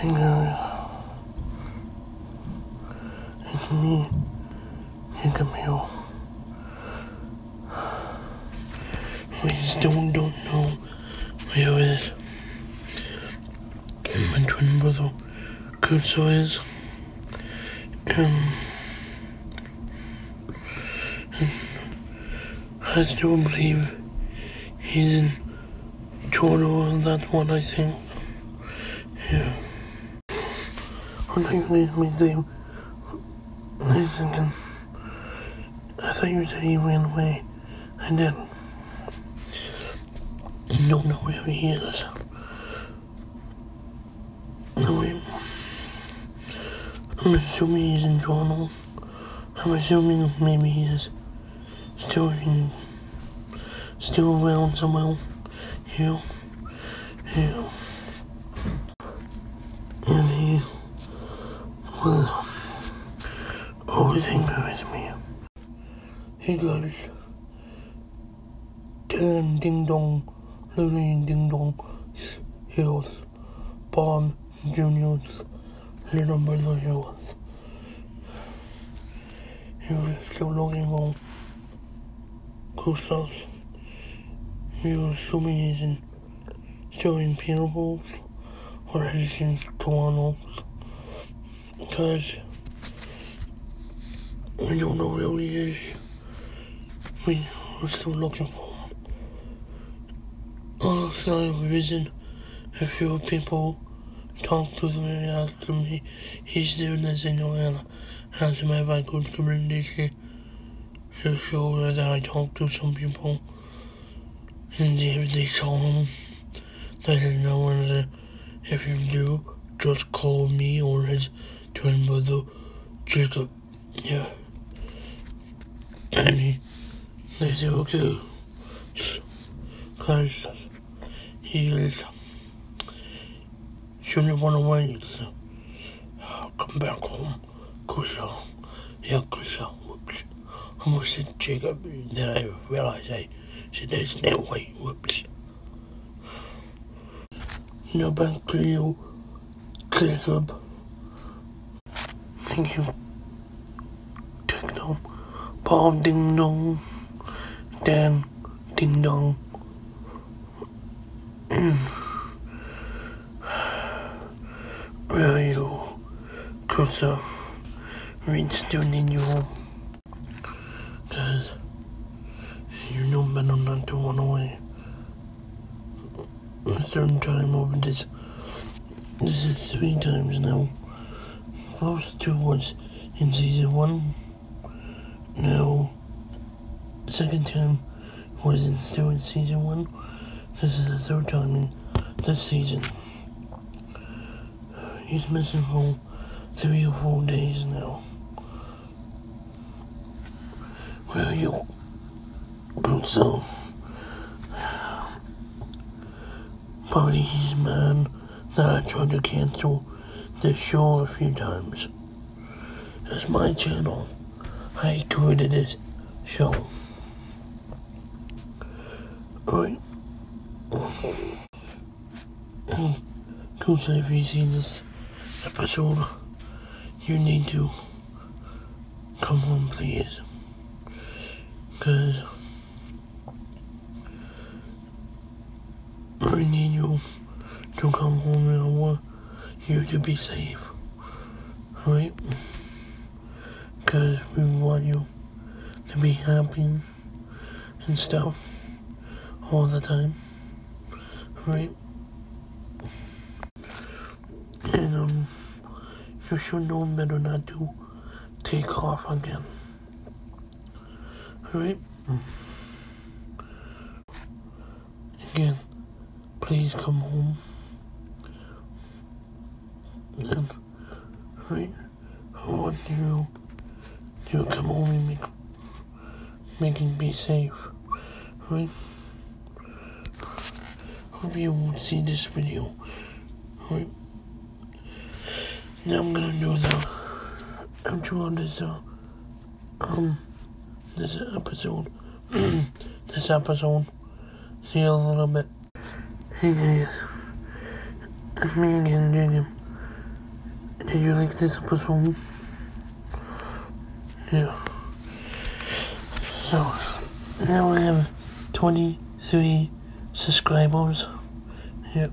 Hey guys, it's me, Camille. We still don't know where is my twin brother Kutso is. Um, I still believe he's in and that's what I think. Yeah. What do you leave me say? I thought you said he ran away. I didn't. I don't know where he is. No, wait. I'm assuming he's in Toronto. I'm assuming maybe he is still in, still around somewhere. Here. Here. And he always angry with me. He goes, Ding ding dong, Lily ding dong, hills, Bob Junior's little brother hills. He was still looking for Gustav's. He was assuming he's in, still in Peterballs, or he's in Toronto's. Because we don't know where he is. We, we're still looking for him. Also, I visited a few people, talked to them and asked them he, he's doing this in Atlanta. Asked him if I this year to show that I talked to some people. And if they saw him, they said no one if you do, just call me or his twin brother, Jacob. Yeah. And he, they said, okay. Because he is, shouldn't run away. So, come back home. Kusha. Yeah, Kusha. Whoops. I almost said Jacob, then I realized I said there's no way. Whoops. No you, Jacob. Thank you. Ding dong. Paul ding dong. Dan ding dong. Where are you? Uh, Reed still need you. Cause you know better not to run away. A certain time over this. This is three times now. First two was in season one. Now, second time was in, still in season one. This is the third time in this season. He's missing for three or four days now. Where are you? Good self. He's mad that I tried to cancel this show a few times. It's my channel. I created this show. Alright. So if you see this episode, you need to come home, please. Because I need you to come home you to be safe. Right? Because we want you to be happy and stuff all the time. Right? And um you should know better not to take off again. Right? Again, please come home. And, right? I want you to come home and make, making me safe. Right? Hope you won't see this video. Right? Now I'm gonna do the outro of this, uh, um, this episode. this episode. See you a little bit. Hey guys, it's me again, Jacob. Did you like this episode? Yeah. So, now I have 23 subscribers. Yep.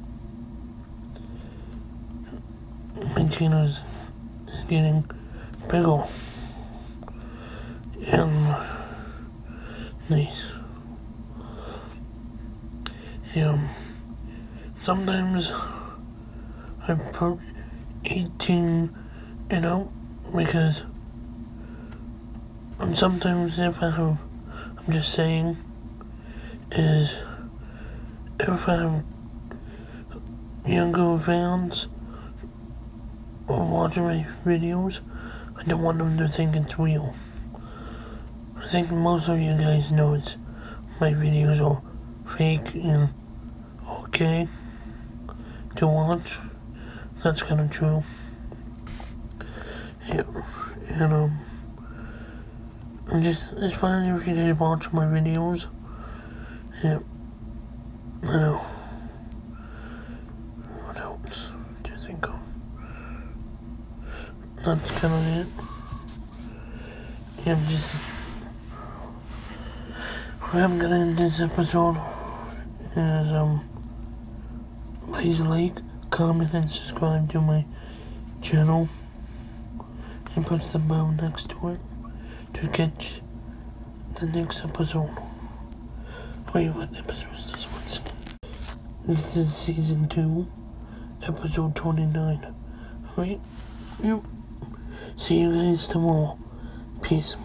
My channel is getting bigger. And nice. Yeah. Sometimes I put 18 you know, because and sometimes if I have, I'm just saying, is if I have younger fans or watching my videos, I don't want them to think it's real. I think most of you guys know it's my videos are fake and okay to watch. That's kind of true. Yeah, and um, I'm just, it's fine if you guys watch my videos. Yeah, I know. What else do you think of? That's kind of it. Yeah, I'm just, I'm gonna end this episode is, um, please like, comment, and subscribe to my channel and put the bell next to it to catch the next episode. Wait, what episode is this one? This is season 2, episode 29. Wait, yep. See you guys tomorrow. Peace.